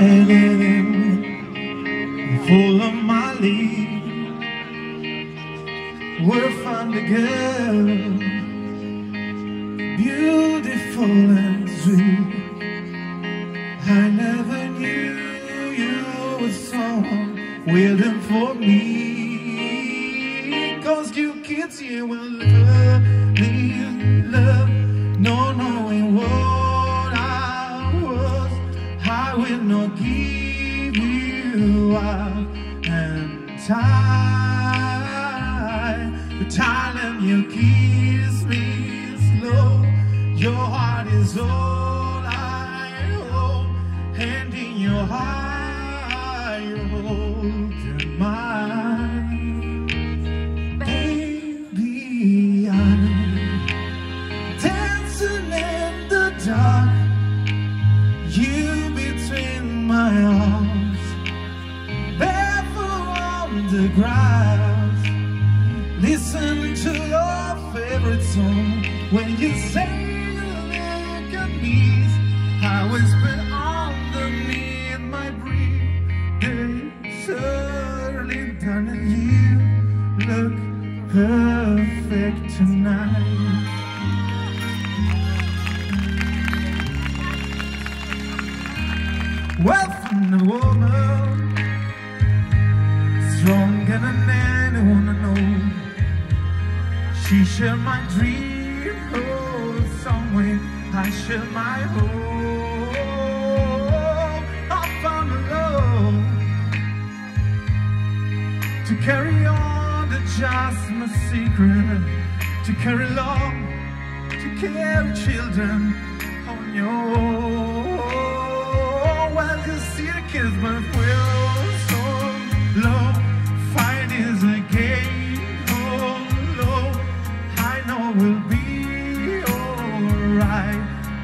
smiling, full of my lead. We're fun together, beautiful and sweet. I never knew you were someone waiting for me. Cause you kids here will love, I will not give you up and time. The time you kiss me slow, your heart is all I hold, and in your heart grass, listening to your favorite song. When you say you look at me, I whisper underneath my breath. Hey, Shirley, darling, you look perfect tonight. Well, from the woman, She shared my dream, oh, somewhere I share my hope. I found a love to carry on the just my secret, to carry love, to carry children on your own. Well, you see the kids, but we're so low. I we'll be alright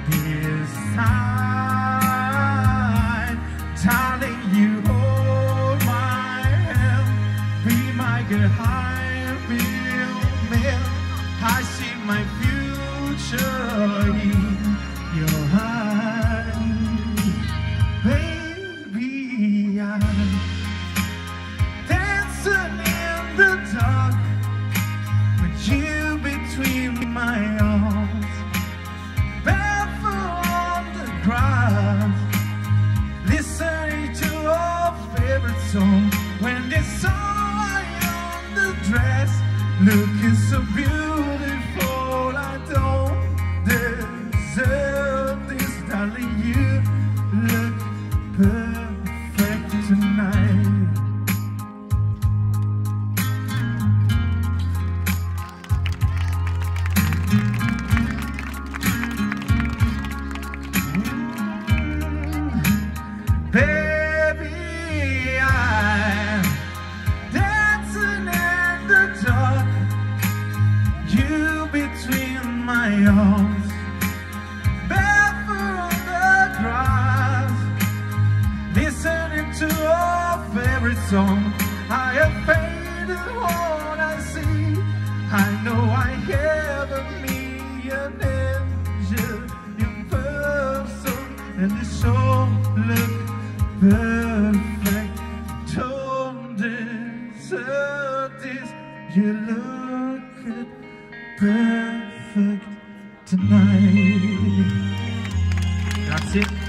this time. Darling, you hold my hand, be my. I see my future in your eyes, song. When they saw I on the dress, looking so beautiful, I don't deserve this, darling. You look perfect tonight. Mm-hmm. Baby, You between my arms, barefoot on the grass, listening to our favorite song. I have faded what I see. I know I have a an angel in person, and this song look perfect. perfect tonight. That's it.